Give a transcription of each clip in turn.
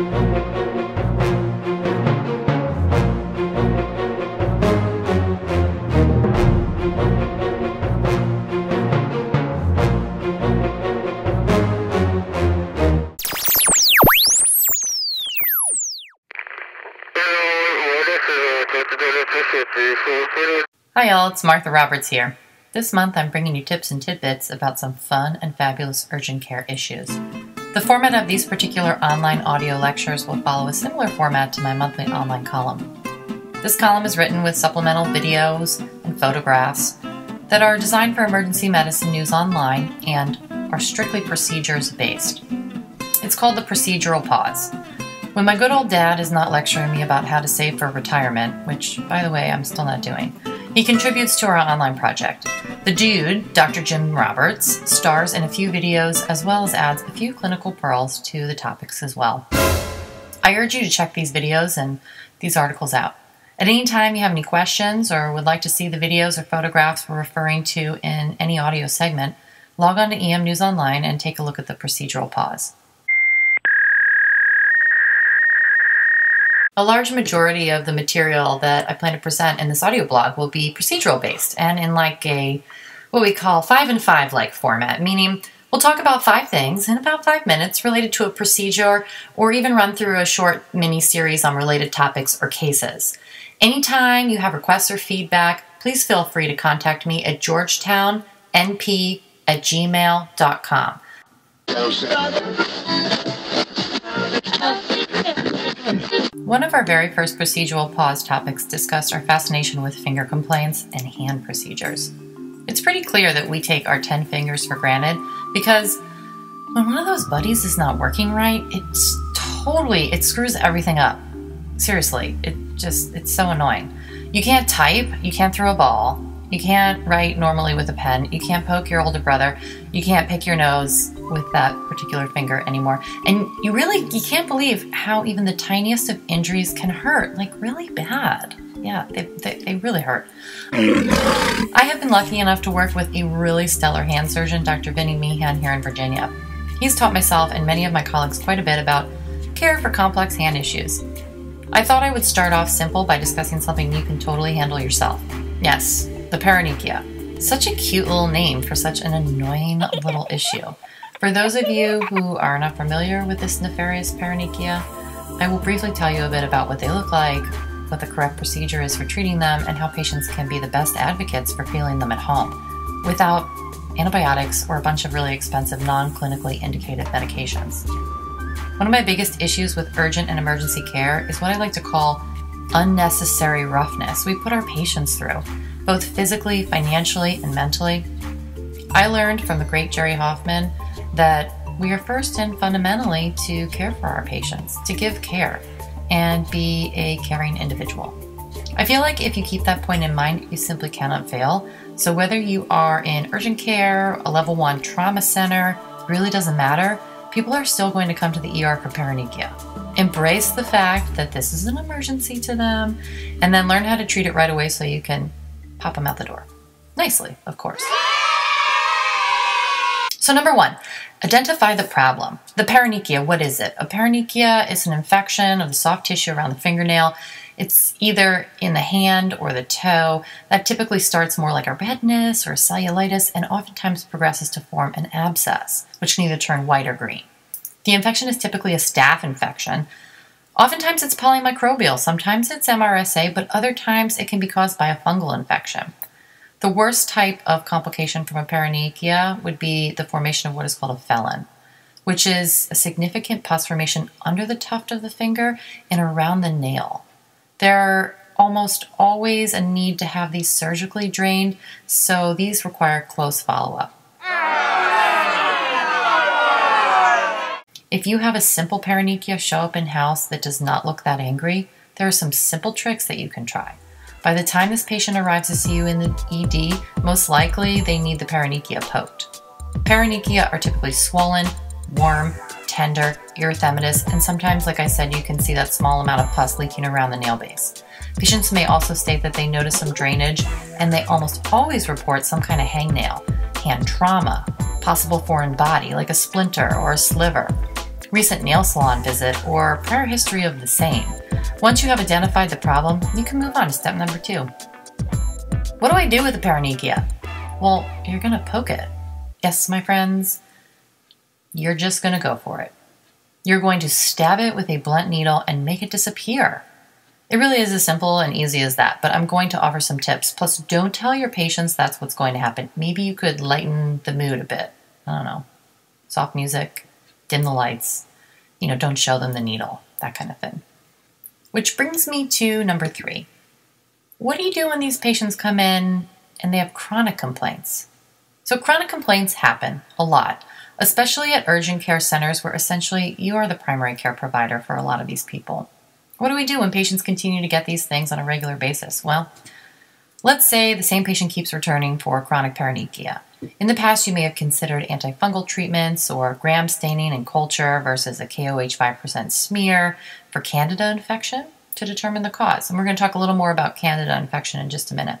Hi, all, it's Martha Roberts here. This month I'm bringing you tips and tidbits about some fun and fabulous urgent care issues. The format of these particular online audio lectures will follow a similar format to my monthly online column. This column is written with supplemental videos and photographs that are designed for emergency medicine news online and are strictly procedures based. It's called the procedural pause. When my good old dad is not lecturing me about how to save for retirement, which, by the way, I'm still not doing, he contributes to our online project. The dude, Dr. Jim Roberts, stars in a few videos as well as adds a few clinical pearls to the topics as well. I urge you to check these videos and these articles out. At any time you have any questions or would like to see the videos or photographs we're referring to in any audio segment, log on to EM News Online and take a look at the procedural pause. A large majority of the material that I plan to present in this audio blog will be procedural based and in like a what we call five and five like format, meaning we'll talk about five things in about five minutes related to a procedure or even run through a short mini series on related topics or cases. Anytime you have requests or feedback, please feel free to contact me at georgetownnp at gmail.com. One of our very first procedural pause topics discussed our fascination with finger complaints and hand procedures. It's pretty clear that we take our 10 fingers for granted because when one of those buddies is not working right, it's totally, it screws everything up. Seriously, it just, it's so annoying. You can't type, you can't throw a ball, you can't write normally with a pen. You can't poke your older brother. You can't pick your nose with that particular finger anymore. And you really you can't believe how even the tiniest of injuries can hurt, like really bad. Yeah, they, they, they really hurt. I have been lucky enough to work with a really stellar hand surgeon, Dr. Vinny Meehan, here in Virginia. He's taught myself and many of my colleagues quite a bit about care for complex hand issues. I thought I would start off simple by discussing something you can totally handle yourself. Yes, the paronychia. Such a cute little name for such an annoying little issue. For those of you who are not familiar with this nefarious paronychia, I will briefly tell you a bit about what they look like, what the correct procedure is for treating them, and how patients can be the best advocates for feeling them at home without antibiotics or a bunch of really expensive non clinically indicated medications. One of my biggest issues with urgent and emergency care is what I like to call unnecessary roughness we put our patients through both physically, financially, and mentally. I learned from the great Jerry Hoffman that we are first and fundamentally to care for our patients, to give care, and be a caring individual. I feel like if you keep that point in mind, you simply cannot fail. So, whether you are in urgent care, a level one trauma center, really doesn't matter. People are still going to come to the ER for paronychia. Embrace the fact that this is an emergency to them, and then learn how to treat it right away so you can pop them out the door. Nicely, of course. So, number one, identify the problem. The paronychia, what is it? A paronychia is an infection of the soft tissue around the fingernail. It's either in the hand or the toe. That typically starts more like a redness or a cellulitis and oftentimes progresses to form an abscess, which can either turn white or green. The infection is typically a staph infection, Oftentimes it's polymicrobial, sometimes it's MRSA, but other times it can be caused by a fungal infection. The worst type of complication from a paronychia would be the formation of what is called a felon, which is a significant pus formation under the tuft of the finger and around the nail. There are almost always a need to have these surgically drained, so these require close follow up. If you have a simple paronychia show up in house that does not look that angry, there are some simple tricks that you can try. By the time this patient arrives to see you in the ED, most likely they need the paronychia poked. Paronychia are typically swollen, warm, tender, erythematous, and sometimes, like I said, you can see that small amount of pus leaking around the nail base. Patients may also state that they notice some drainage, and they almost always report some kind of hangnail, hand trauma, possible foreign body like a splinter or a sliver, recent nail salon visit, or prior history of the same. Once you have identified the problem, you can move on to step number two. What do I do with the paronychia? Well, you're going to poke it. Yes, my friends, you're just going to go for it. You're going to stab it with a blunt needle and make it disappear. It really is as simple and easy as that, but I'm going to offer some tips. Plus, don't tell your patients that's what's going to happen. Maybe you could lighten the mood a bit. I don't know. Soft music, dim the lights, you know, don't show them the needle, that kind of thing. Which brings me to number three. What do you do when these patients come in and they have chronic complaints? So, chronic complaints happen a lot, especially at urgent care centers where essentially you are the primary care provider for a lot of these people. What do we do when patients continue to get these things on a regular basis? Well, let's say the same patient keeps returning for chronic paronychia. In the past, you may have considered antifungal treatments or gram staining and culture versus a KOH 5% smear for candida infection to determine the cause. And we're going to talk a little more about candida infection in just a minute.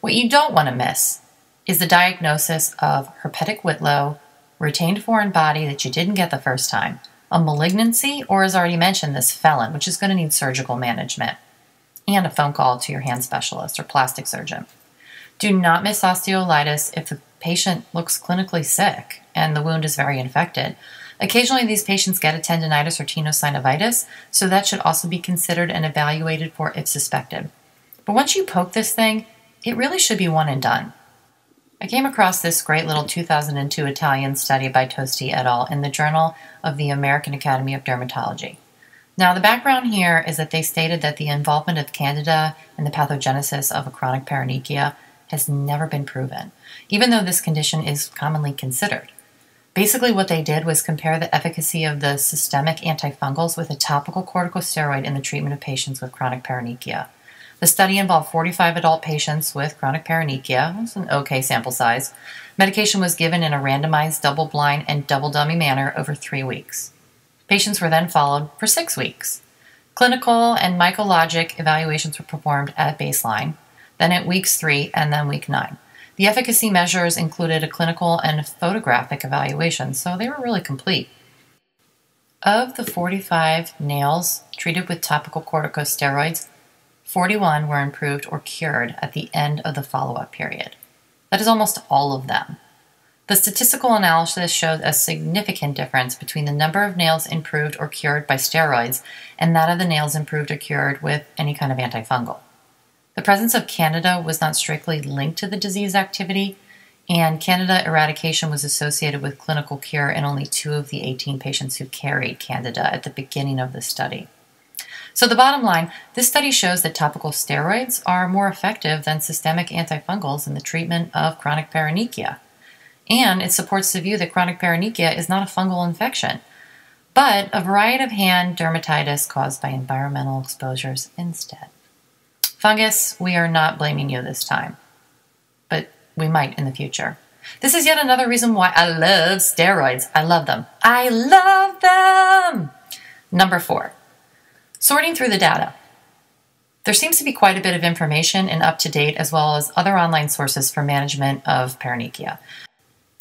What you don't want to miss is the diagnosis of herpetic whitlow, retained foreign body that you didn't get the first time, a malignancy, or as already mentioned, this felon, which is going to need surgical management, and a phone call to your hand specialist or plastic surgeon. Do not miss osteolytis if the patient looks clinically sick and the wound is very infected. Occasionally, these patients get a tendonitis or tenosynovitis, so that should also be considered and evaluated for if suspected. But once you poke this thing, it really should be one and done. I came across this great little 2002 Italian study by Tosti et al. in the Journal of the American Academy of Dermatology. Now, the background here is that they stated that the involvement of Candida in the pathogenesis of a chronic paronychia has never been proven, even though this condition is commonly considered. Basically, what they did was compare the efficacy of the systemic antifungals with a topical corticosteroid in the treatment of patients with chronic paronychia. The study involved 45 adult patients with chronic paronychia. It's an okay sample size. Medication was given in a randomized, double blind, and double dummy manner over three weeks. Patients were then followed for six weeks. Clinical and mycologic evaluations were performed at baseline, then at weeks three, and then week nine. The efficacy measures included a clinical and photographic evaluation, so they were really complete. Of the 45 nails treated with topical corticosteroids, 41 were improved or cured at the end of the follow up period. That is almost all of them. The statistical analysis showed a significant difference between the number of nails improved or cured by steroids and that of the nails improved or cured with any kind of antifungal. The presence of Candida was not strictly linked to the disease activity, and Candida eradication was associated with clinical cure in only two of the 18 patients who carried Candida at the beginning of the study. So, the bottom line this study shows that topical steroids are more effective than systemic antifungals in the treatment of chronic paronychia. And it supports the view that chronic paronychia is not a fungal infection, but a variety of hand dermatitis caused by environmental exposures instead. Fungus, we are not blaming you this time, but we might in the future. This is yet another reason why I love steroids. I love them. I love them! Number four, Sorting through the data. There seems to be quite a bit of information and UpToDate, as well as other online sources for management of paronychia.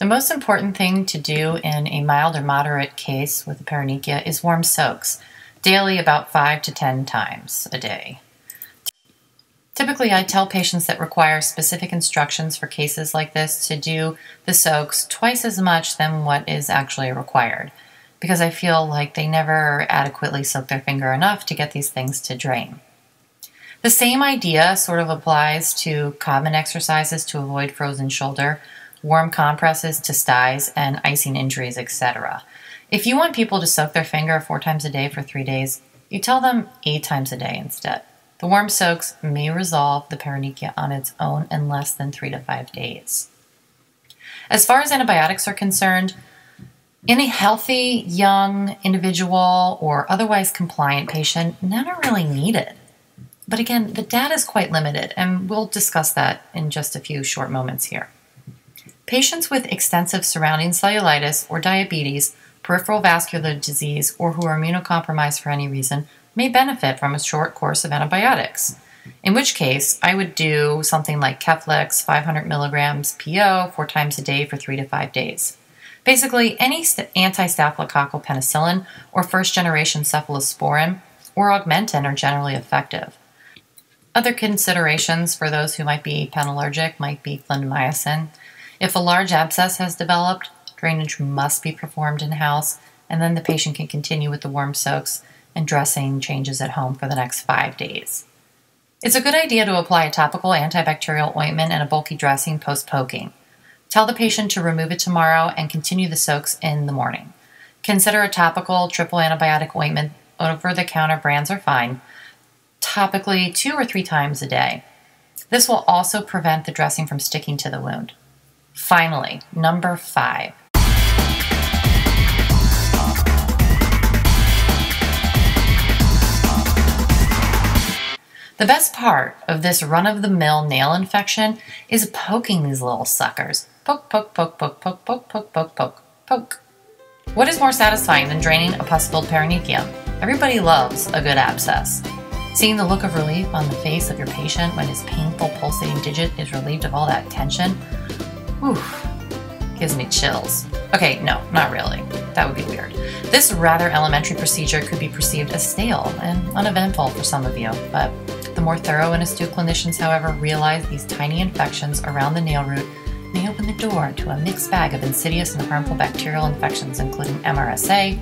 The most important thing to do in a mild or moderate case with a paronychia is warm soaks, daily about 5 to 10 times a day. Typically, I tell patients that require specific instructions for cases like this to do the soaks twice as much than what is actually required because I feel like they never adequately soak their finger enough to get these things to drain. The same idea sort of applies to common exercises to avoid frozen shoulder, warm compresses to styes, and icing injuries, etc. If you want people to soak their finger four times a day for three days, you tell them eight times a day instead. The warm soaks may resolve the paronychia on its own in less than three to five days. As far as antibiotics are concerned, in a healthy, young individual or otherwise compliant patient, none are really needed. But again, the data is quite limited, and we'll discuss that in just a few short moments here. Patients with extensive surrounding cellulitis or diabetes, peripheral vascular disease, or who are immunocompromised for any reason may benefit from a short course of antibiotics. In which case, I would do something like Keflex 500 milligrams PO four times a day for three to five days. Basically, any anti staphylococcal penicillin or first generation cephalosporin or augmentin are generally effective. Other considerations for those who might be penallergic might be clindamycin. If a large abscess has developed, drainage must be performed in house, and then the patient can continue with the warm soaks and dressing changes at home for the next five days. It's a good idea to apply a topical antibacterial ointment and a bulky dressing post poking. Tell the patient to remove it tomorrow and continue the soaks in the morning. Consider a topical triple antibiotic ointment over the counter brands are fine, topically two or three times a day. This will also prevent the dressing from sticking to the wound. Finally, number five. The best part of this run of the mill nail infection is poking these little suckers. Poke, poke, poke, poke, poke, poke, poke, poke, poke, poke. What is more satisfying than draining a pus-filled paronychium? Everybody loves a good abscess. Seeing the look of relief on the face of your patient when his painful pulsating digit is relieved of all that tension, whew, gives me chills. Okay, no, not really. That would be weird. This rather elementary procedure could be perceived as stale and uneventful for some of you, but the more thorough and astute clinicians, however, realize these tiny infections around the nail root may open the door to a mixed bag of insidious and harmful bacterial infections, including MRSA,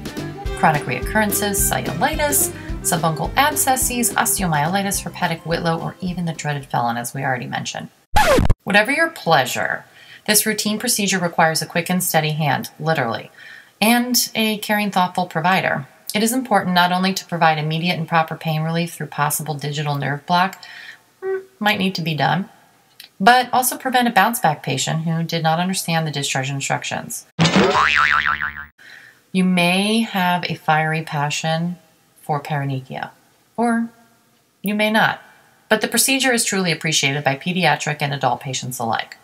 chronic reoccurrences, cellulitis, subungual abscesses, osteomyelitis, herpetic whitlow, or even the dreaded felon, as we already mentioned. Whatever your pleasure, this routine procedure requires a quick and steady hand, literally, and a caring, thoughtful provider. It is important not only to provide immediate and proper pain relief through possible digital nerve block, hmm, might need to be done, but also prevent a bounce back patient who did not understand the discharge instructions. You may have a fiery passion for paronychia, or you may not, but the procedure is truly appreciated by pediatric and adult patients alike.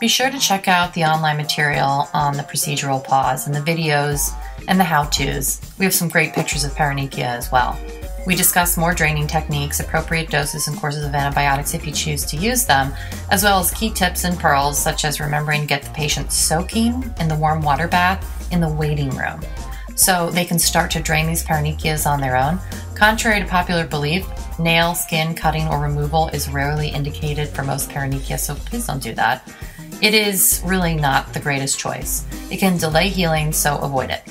Be sure to check out the online material on the procedural pause and the videos and the how-tos. We have some great pictures of paronychia as well. We discuss more draining techniques, appropriate doses and courses of antibiotics if you choose to use them, as well as key tips and pearls such as remembering to get the patient soaking in the warm water bath in the waiting room so they can start to drain these paronychias on their own. Contrary to popular belief, nail, skin cutting, or removal is rarely indicated for most paronychia, so please don't do that. It is really not the greatest choice. It can delay healing, so avoid it.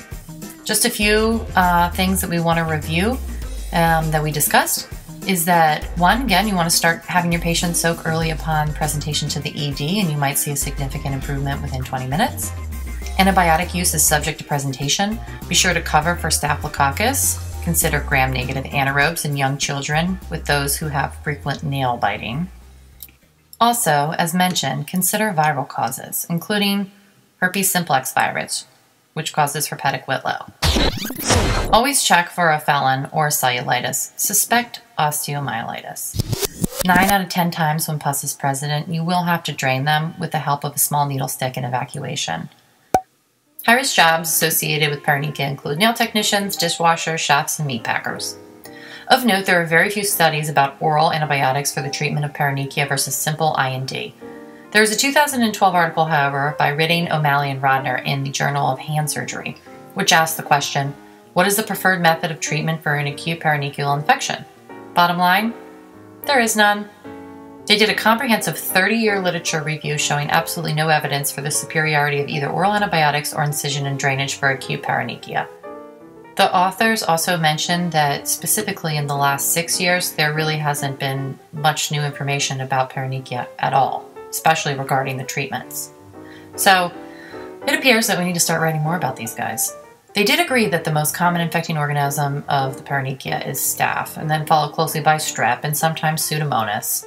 Just a few uh, things that we want to review um, that we discussed is that one, again, you want to start having your patient soak early upon presentation to the ED, and you might see a significant improvement within 20 minutes. Antibiotic use is subject to presentation. Be sure to cover for Staphylococcus. Consider gram negative anaerobes in young children with those who have frequent nail biting. Also, as mentioned, consider viral causes, including herpes simplex virus, which causes herpetic whitlow. Always check for a felon or cellulitis. Suspect osteomyelitis. 9 out of 10 times when pus is present, you will have to drain them with the help of a small needle stick and evacuation. High risk jobs associated with paronychia include nail technicians, dishwashers, chefs, and meat packers. Of note, there are very few studies about oral antibiotics for the treatment of paronychia versus simple I&D. There is a 2012 article, however, by Ritting, O'Malley, and Rodner in the Journal of Hand Surgery, which asks the question What is the preferred method of treatment for an acute paronychial infection? Bottom line, there is none. They did a comprehensive 30 year literature review showing absolutely no evidence for the superiority of either oral antibiotics or incision and drainage for acute paronychia. The authors also mentioned that specifically in the last six years, there really hasn't been much new information about paronychia at all, especially regarding the treatments. So it appears that we need to start writing more about these guys. They did agree that the most common infecting organism of the paronychia is staph, and then followed closely by strep and sometimes Pseudomonas.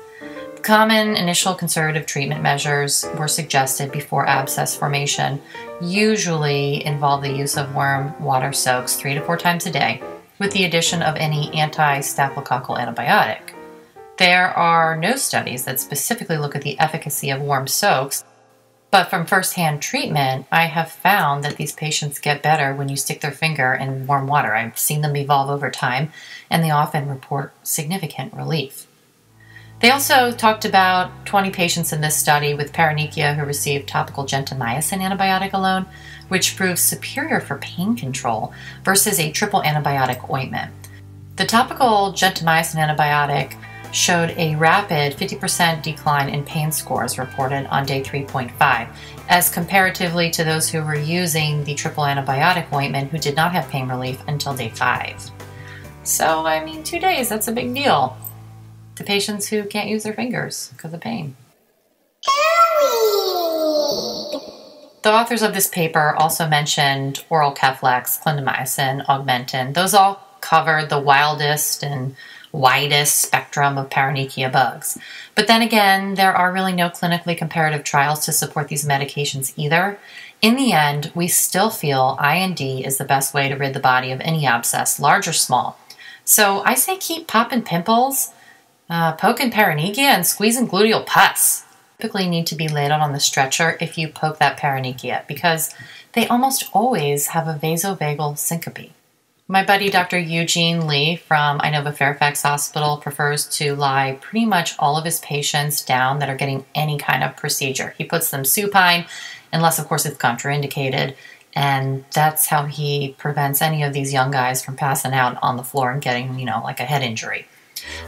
Common initial conservative treatment measures were suggested before abscess formation, usually involve the use of warm water soaks three to four times a day, with the addition of any anti staphylococcal antibiotic. There are no studies that specifically look at the efficacy of warm soaks, but from firsthand treatment, I have found that these patients get better when you stick their finger in warm water. I've seen them evolve over time, and they often report significant relief. They also talked about 20 patients in this study with paronychia who received topical gentamicin antibiotic alone which proved superior for pain control versus a triple antibiotic ointment. The topical gentamicin antibiotic showed a rapid 50% decline in pain scores reported on day 3.5, as comparatively to those who were using the triple antibiotic ointment who did not have pain relief until day 5. So, I mean, two days, that's a big deal to patients who can't use their fingers because of pain. The authors of this paper also mentioned oral Keflex, clindamycin, augmentin. Those all cover the wildest and widest spectrum of paronychia bugs. But then again, there are really no clinically comparative trials to support these medications either. In the end, we still feel I&D is the best way to rid the body of any abscess, large or small. So I say keep popping pimples, uh, poking paronychia, and squeezing gluteal pus. Typically need to be laid out on the stretcher if you poke that paronychia because they almost always have a vasovagal syncope. My buddy Dr. Eugene Lee from Inova Fairfax Hospital prefers to lie pretty much all of his patients down that are getting any kind of procedure. He puts them supine, unless, of course, it's contraindicated, and that's how he prevents any of these young guys from passing out on the floor and getting, you know, like a head injury.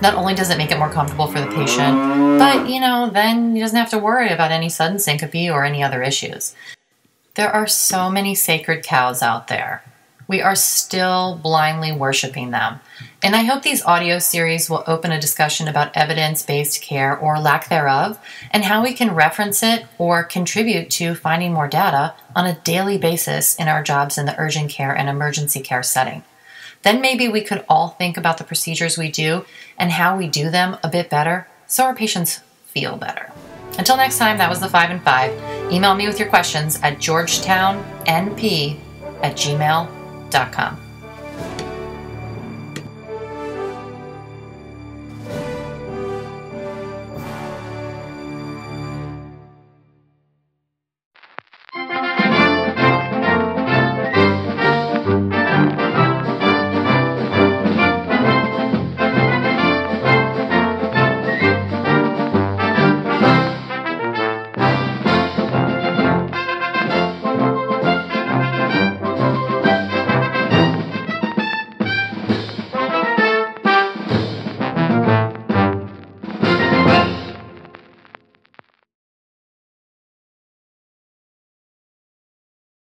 Not only does it make it more comfortable for the patient, but, you know, then he doesn't have to worry about any sudden syncope or any other issues. There are so many sacred cows out there we are still blindly worshiping them. And I hope these audio series will open a discussion about evidence based care or lack thereof, and how we can reference it or contribute to finding more data on a daily basis in our jobs in the urgent care and emergency care setting. Then maybe we could all think about the procedures we do and how we do them a bit better so our patients feel better. Until next time, that was the 5 and 5. Email me with your questions at georgetownnp at gmail.com com.